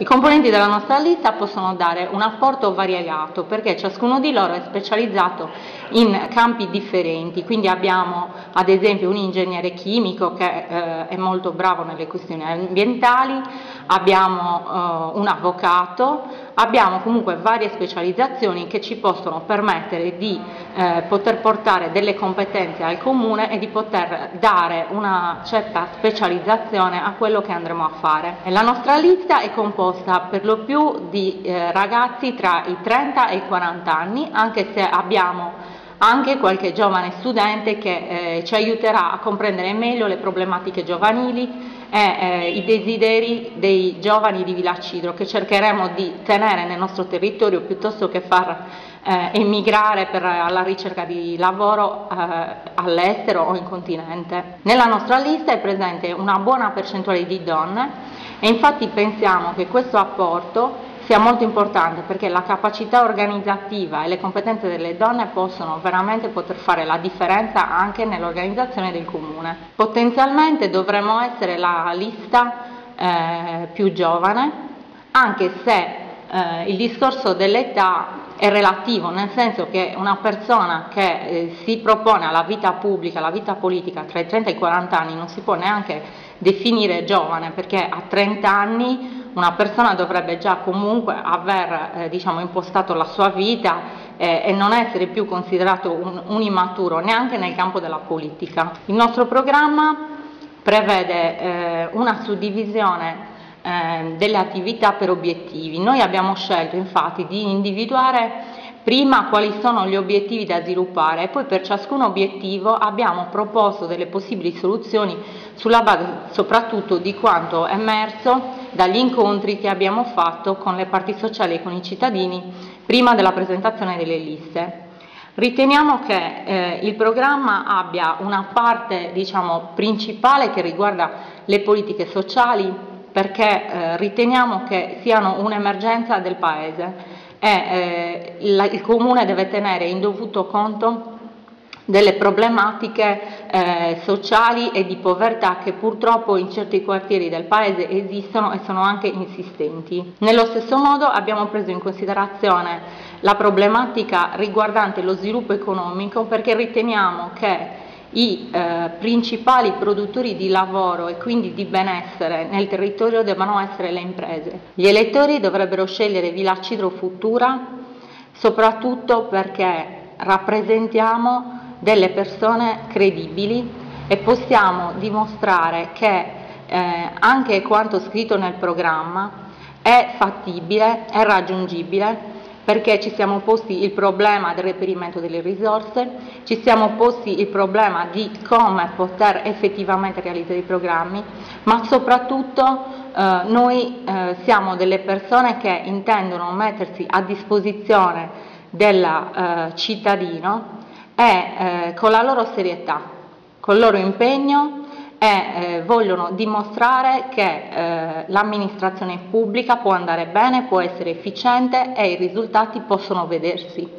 I componenti della nostra lista possono dare un apporto variegato perché ciascuno di loro è specializzato in campi differenti, quindi abbiamo ad esempio un ingegnere chimico che eh, è molto bravo nelle questioni ambientali, abbiamo eh, un avvocato, abbiamo comunque varie specializzazioni che ci possono permettere di eh, poter portare delle competenze al comune e di poter dare una certa specializzazione a quello che andremo a fare. La nostra lista è composta per lo più di eh, ragazzi tra i 30 e i 40 anni, anche se abbiamo anche qualche giovane studente che eh, ci aiuterà a comprendere meglio le problematiche giovanili e eh, i desideri dei giovani di Villacidro che cercheremo di tenere nel nostro territorio piuttosto che far eh, emigrare per, alla ricerca di lavoro eh, all'estero o in continente. Nella nostra lista è presente una buona percentuale di donne e infatti pensiamo che questo apporto sia molto importante perché la capacità organizzativa e le competenze delle donne possono veramente poter fare la differenza anche nell'organizzazione del comune. Potenzialmente dovremmo essere la lista eh, più giovane, anche se eh, il discorso dell'età è relativo, nel senso che una persona che eh, si propone alla vita pubblica, alla vita politica tra i 30 e i 40 anni non si può neanche definire giovane perché a 30 anni una persona dovrebbe già comunque aver eh, diciamo, impostato la sua vita eh, e non essere più considerato un, un, immaturo neanche nel campo della politica. Il nostro programma prevede eh, una suddivisione eh, delle attività per obiettivi. Noi abbiamo scelto infatti di individuare prima quali sono gli obiettivi da sviluppare e poi per ciascun obiettivo abbiamo proposto delle possibili soluzioni sulla base soprattutto di quanto emerso dagli incontri che abbiamo fatto con le parti sociali e con i cittadini prima della presentazione delle liste. Riteniamo che eh, il programma abbia una parte diciamo, principale che riguarda le politiche sociali perché eh, riteniamo che siano un'emergenza del Paese e eh, il, il Comune deve tenere in dovuto conto delle problematiche eh, sociali e di povertà che purtroppo in certi quartieri del paese esistono e sono anche insistenti. Nello stesso modo abbiamo preso in considerazione la problematica riguardante lo sviluppo economico perché riteniamo che i eh, principali produttori di lavoro e quindi di benessere nel territorio debbano essere le imprese. Gli elettori dovrebbero scegliere Villa Cidro Futura soprattutto perché rappresentiamo delle persone credibili e possiamo dimostrare che eh, anche quanto scritto nel programma è fattibile, è raggiungibile perché ci siamo posti il problema del reperimento delle risorse, ci siamo posti il problema di come poter effettivamente realizzare i programmi, ma soprattutto eh, noi eh, siamo delle persone che intendono mettersi a disposizione del eh, cittadino e eh, con la loro serietà, con il loro impegno e eh, vogliono dimostrare che eh, l'amministrazione pubblica può andare bene, può essere efficiente e i risultati possono vedersi.